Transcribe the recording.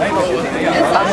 Agora.